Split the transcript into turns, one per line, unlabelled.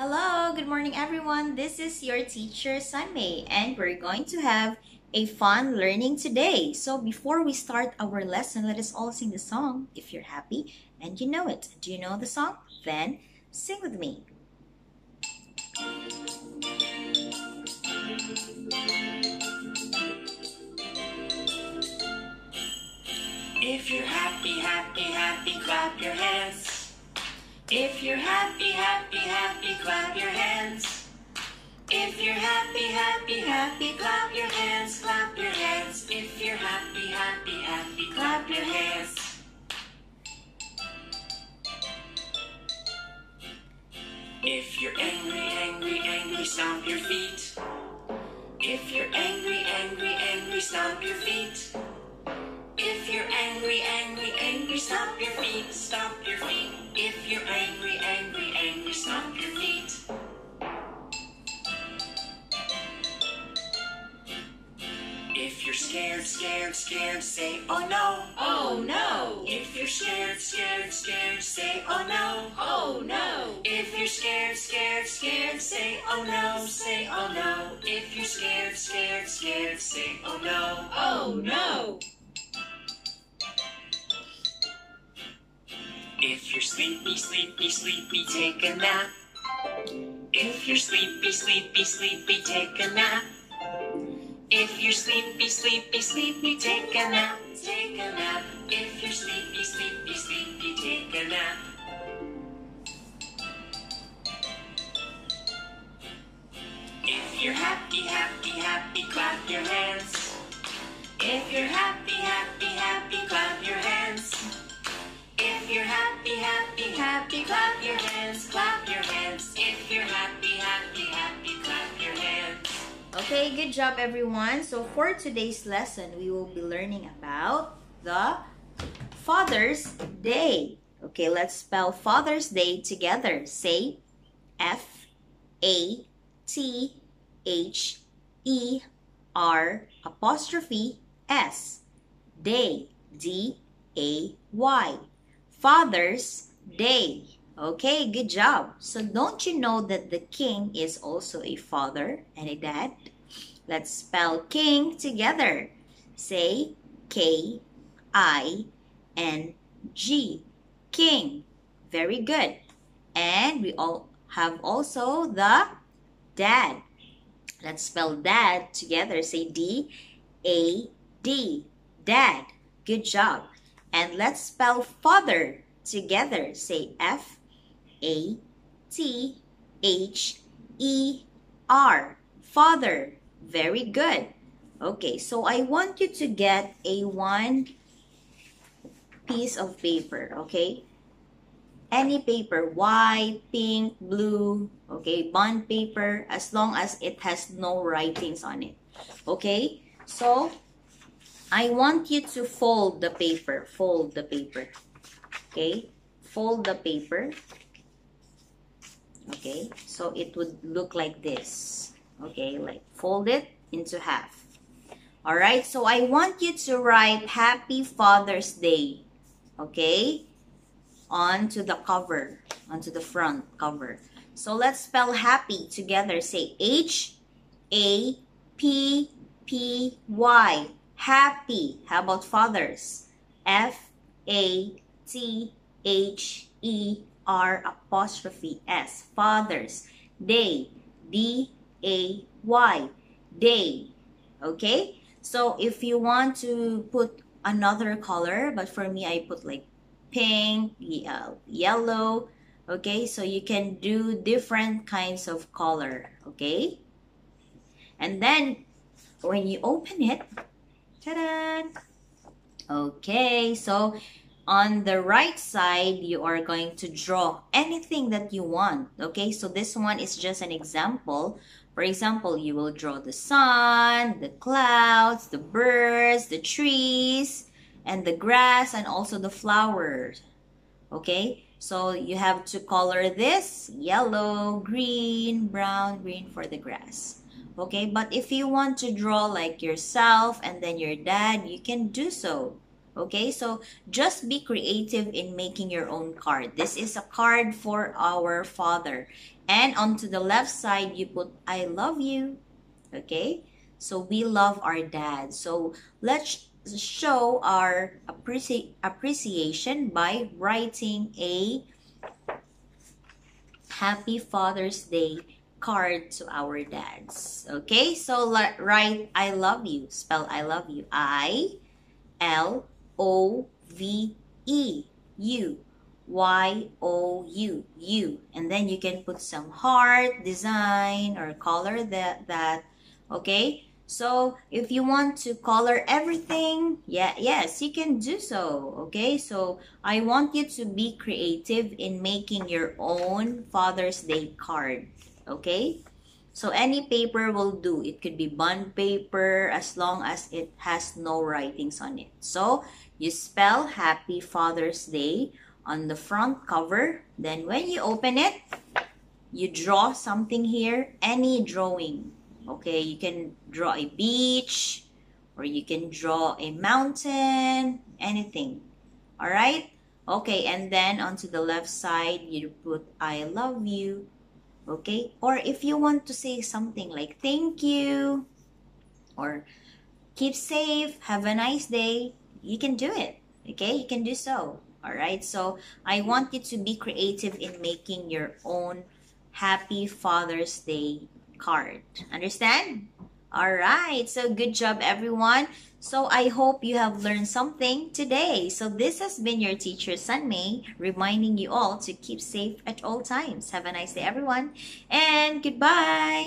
Hello, good morning everyone. This is your teacher Sunmay and we're going to have a fun learning today. So before we start our lesson, let us all sing the song if you're happy and you know it. Do you know the song? Then sing with me.
If you're happy, happy, happy, clap your hands. If you're happy, happy, happy, clap your hands. If you're happy, happy, happy, clap your hands, clap your hands. If you're happy, happy, happy, clap your hands. If you're angry, angry, angry, stomp your feet. If you're angry, angry, angry, stomp your feet. If you're angry, angry, angry, stomp your feet, stomp your feet. You're angry, angry, angry, stomp your feet. If you're scared, scared, scared, say oh no.
Oh no!
If you're scared, scared, scared, say oh no.
Oh no!
If you're scared, scared, scared, say oh no, say oh no. If you're scared, scared, scared, say oh no.
Oh no!
If you're sleepy, sleepy, sleepy, take a nap. If you're sleepy, sleepy, sleepy, take a nap. If you're sleepy, sleepy, sleepy, take a nap. Take a nap. If you're sleepy, sleepy, sleepy, take a nap. If you're happy, happy, happy, clap your hands.
Good job everyone. So for today's lesson, we will be learning about the Father's Day. Okay, let's spell Father's Day together. Say F A T H E R apostrophe S. Day. D A Y. Father's Day. Okay, good job. So don't you know that the king is also a father and a dad? Let's spell king together. Say K I N G. King. Very good. And we all have also the dad. Let's spell dad together. Say D A D. Dad. Good job. And let's spell father together. Say F A T H E R. Father. Very good. Okay, so I want you to get a one piece of paper, okay? Any paper, white, pink, blue, okay, bond paper, as long as it has no writings on it. Okay? So, I want you to fold the paper. Fold the paper. Okay? Fold the paper. Okay? So, it would look like this. Okay? Like, fold it into half. Alright? So, I want you to write Happy Father's Day. Okay? Onto the cover. Onto the front cover. So, let's spell happy together. Say H A P P Y. Happy. How about fathers? F A T H E R apostrophe S. Fathers. Day. D A Y. Day. Okay? So if you want to put another color, but for me, I put like pink, uh, yellow. Okay? So you can do different kinds of color. Okay? And then when you open it, ta-da! Okay, so on the right side, you are going to draw anything that you want. Okay, so this one is just an example. For example, you will draw the sun, the clouds, the birds, the trees, and the grass, and also the flowers. Okay, so you have to color this yellow, green, brown, green for the grass. Okay, but if you want to draw like yourself and then your dad, you can do so. Okay, so just be creative in making your own card. This is a card for our father. And onto the left side, you put, I love you. Okay, so we love our dad. So let's show our appreci- appreciation by writing a Happy Father's Day card to our dads. Okay, so write I love you. Spell I love you. I L O V E U Y O U U. And then you can put some heart design or color that that okay? So if you want to color everything, yeah, yes, you can do so. Okay, so I want you to be creative in making your own Father's Day card. Okay, so any paper will do. It could be bond paper as long as it has no writings on it. So you spell Happy Father's Day on the front cover. Then when you open it, you draw something here, any drawing. Okay, you can draw a beach or you can draw a mountain, anything. All right? Okay, and then onto the left side, you put I love you. Okay? Or if you want to say something like thank you or keep safe, have a nice day, you can do it. Okay? You can do so. All right? So, I want you to be creative in making your own Happy Father's Day card. Understand? All right. So good job, everyone. So I hope you have learned something today. So this has been your teacher, Sunmay, reminding you all to keep safe at all times. Have a nice day, everyone. And goodbye.